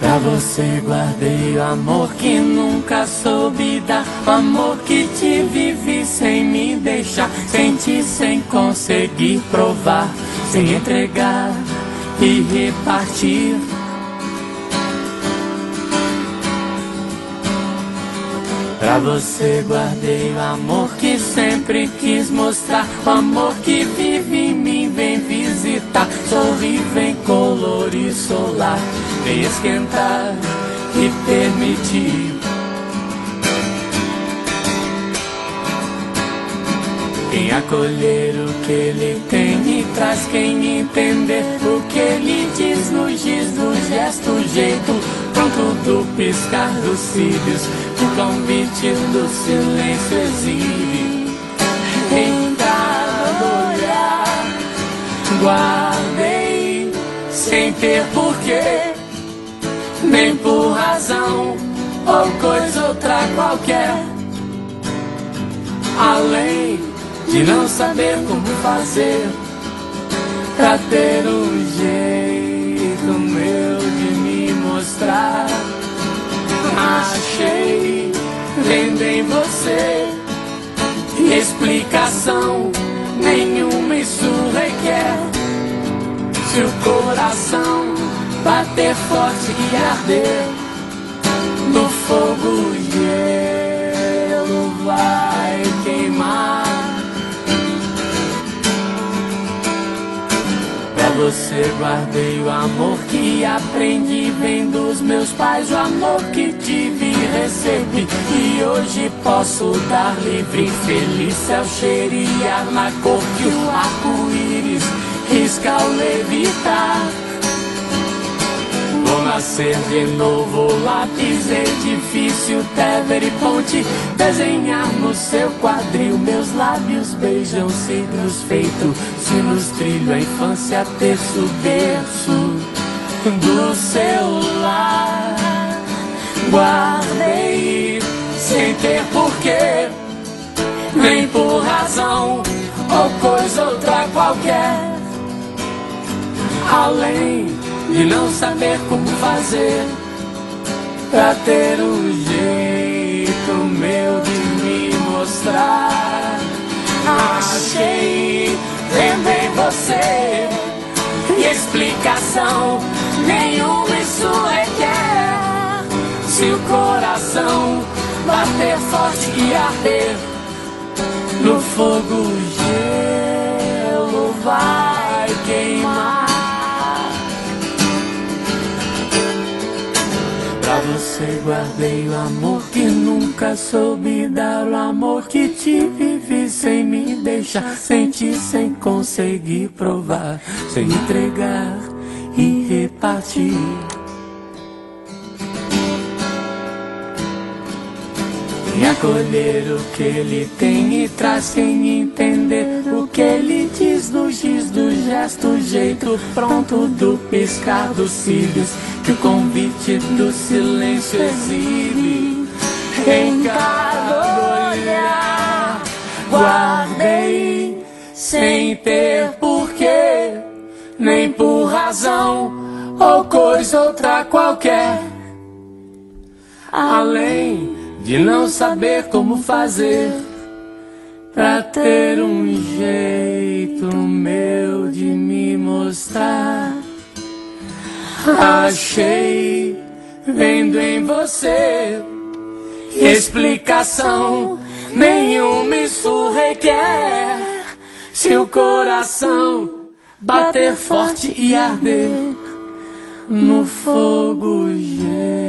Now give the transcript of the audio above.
Pra você guardei o amor que nunca soube dar. O amor que te vivi sem me deixar. Senti sem conseguir provar. Sem entregar e repartir. Pra você guardei o amor que sempre quis mostrar. O amor que vive em mim vem visitar Sorri, vem colorir solar Vem esquentar e permitir Quem acolher o que ele tem e traz quem entender o que ele diz no giz do gesto, jeito pronto do piscar dos cílios, o convite do silêncio exibe. Guardei sem ter porquê, nem por razão ou coisa outra qualquer, além de não saber como fazer pra ter um jeito meu de me mostrar. Achei vendo em você explicação nenhuma isso. Se o coração bater forte e arder no fogo gelo vai queimar. Pra você guardei o amor que aprendi vem dos meus pais, o amor que tive e recebi e hoje posso dar livre, feliz céu cheirar na cor que o arco-íris risca ao nascer de novo, lápis, edifício, tever e ponte. Desenhar no seu quadril, meus lábios beijam cedros feito. Sinos trilho, a infância terço, berço do seu lar. Guardei sem ter porquê, nem por razão ou coisa outra qualquer. Além de não saber como fazer pra ter um jeito meu de me mostrar. Achei em você explicação nenhuma isso requer. Se o coração bater forte e arder no fogo você guardei o amor que nunca soube dar O amor que te vivi sem me deixar Sentir sem conseguir provar Sem entregar e repartir. E acolher o que ele tem e traz sem entender o que ele diz no giz do gesto, jeito pronto do piscar dos cílios que o convite do silêncio exibe em cada olhar. Guardei sem ter porquê, nem por razão ou coisa outra qualquer, além de não saber como fazer pra ter um jeito meu de me mostrar. Achei vendo em você explicação nenhuma isso requer. Se o coração bater forte e arder no fogo gelo.